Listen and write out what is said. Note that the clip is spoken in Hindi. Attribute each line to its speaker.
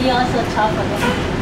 Speaker 1: यहाँ से अच्छा फल है